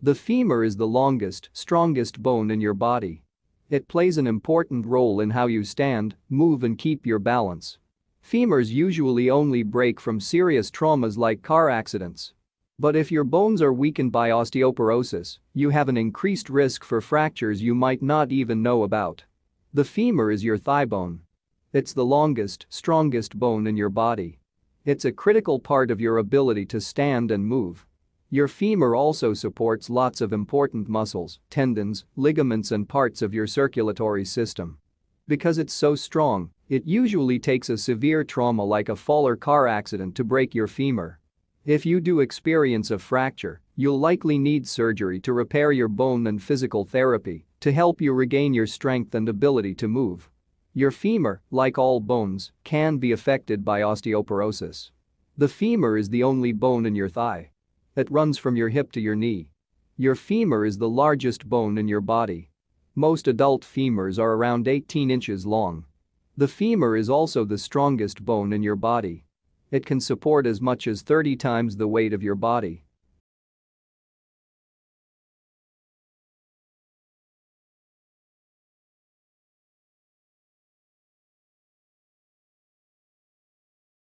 The femur is the longest, strongest bone in your body. It plays an important role in how you stand, move and keep your balance. Femurs usually only break from serious traumas like car accidents. But if your bones are weakened by osteoporosis, you have an increased risk for fractures you might not even know about. The femur is your thigh bone. It's the longest, strongest bone in your body. It's a critical part of your ability to stand and move. Your femur also supports lots of important muscles, tendons, ligaments and parts of your circulatory system. Because it's so strong, it usually takes a severe trauma like a fall or car accident to break your femur. If you do experience a fracture, you'll likely need surgery to repair your bone and physical therapy to help you regain your strength and ability to move. Your femur, like all bones, can be affected by osteoporosis. The femur is the only bone in your thigh. It runs from your hip to your knee. Your femur is the largest bone in your body. Most adult femurs are around 18 inches long. The femur is also the strongest bone in your body. It can support as much as 30 times the weight of your body.